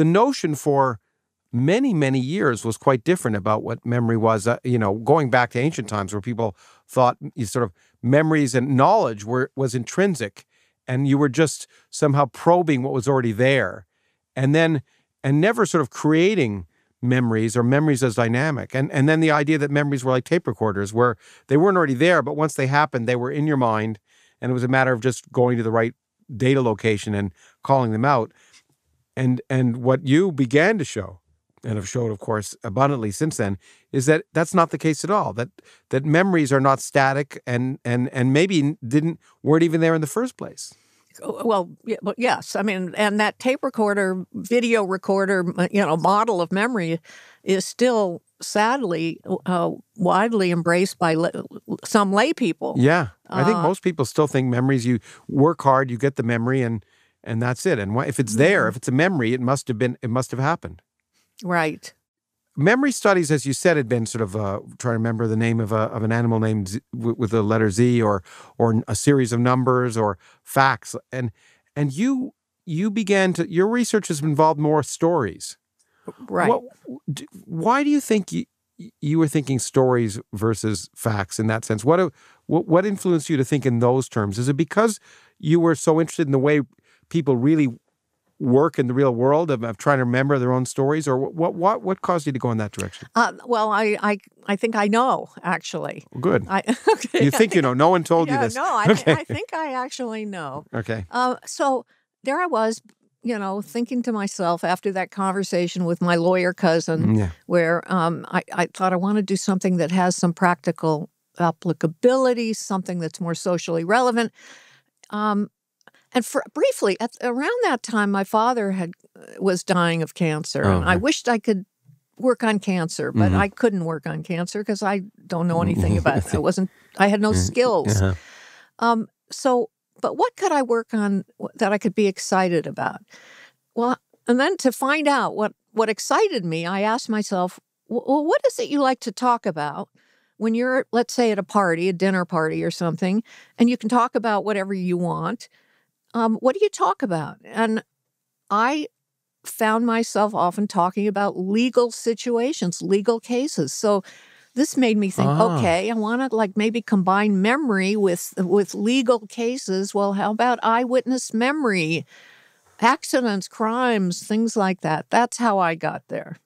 the notion for many many years was quite different about what memory was. Uh, you know, going back to ancient times where people thought you sort of memories and knowledge were was intrinsic, and you were just somehow probing what was already there, and then and never sort of creating memories or memories as dynamic. And and then the idea that memories were like tape recorders where they weren't already there, but once they happened, they were in your mind and it was a matter of just going to the right data location and calling them out. And and what you began to show and have showed of course abundantly since then is that that's not the case at all that that memories are not static and and and maybe didn't weren't even there in the first place well, yes. I mean, and that tape recorder, video recorder, you know, model of memory is still sadly uh, widely embraced by la- some lay people. Yeah, I think uh, most people still think memories. You work hard, you get the memory, and and that's it. And if it's there, if it's a memory, it must have been. It must have happened. Right memory studies, as you said, had been sort of uh, trying to remember the name of a of an animal named Z, with the letter Z, or or a series of numbers or facts, and and you you began to your research has involved more stories. Right. What, why do you think you, you were thinking stories versus facts in that sense? What, what what influenced you to think in those terms? Is it because you were so interested in the way people really work in the real world of, of, trying to remember their own stories, or what what what caused you to go in that direction? Uh, well, I, I I think I know actually. Good. I, okay. You think you know? No one told yeah, you this. No, I, okay. I think I actually know. Okay. Uh, so there I was, you know, thinking to myself after that conversation with my lawyer cousin, mm, yeah. where um, I, I thought I want to do something that has some practical applicability, something that's more socially relevant. Um, and for briefly, at, around that time, my father had uh, was dying of cancer, and I wished I could work on cancer, but mm-hmm. I couldn't work on cancer because I don't know anything about it. I wasn't. I had no mm-hmm. skills. Uh-huh. Um, so, but what could I work on that I could be excited about? Well, and then to find out what what excited me, I asked myself, well, what is it you like to talk about? When you're, let's say, at a party, a dinner party or something, and you can talk about whatever you want, um, what do you talk about? And I found myself often talking about legal situations, legal cases. So this made me think, ah. okay, I want to like maybe combine memory with with legal cases. Well, how about eyewitness memory? Accidents, crimes, things like that. That's how I got there.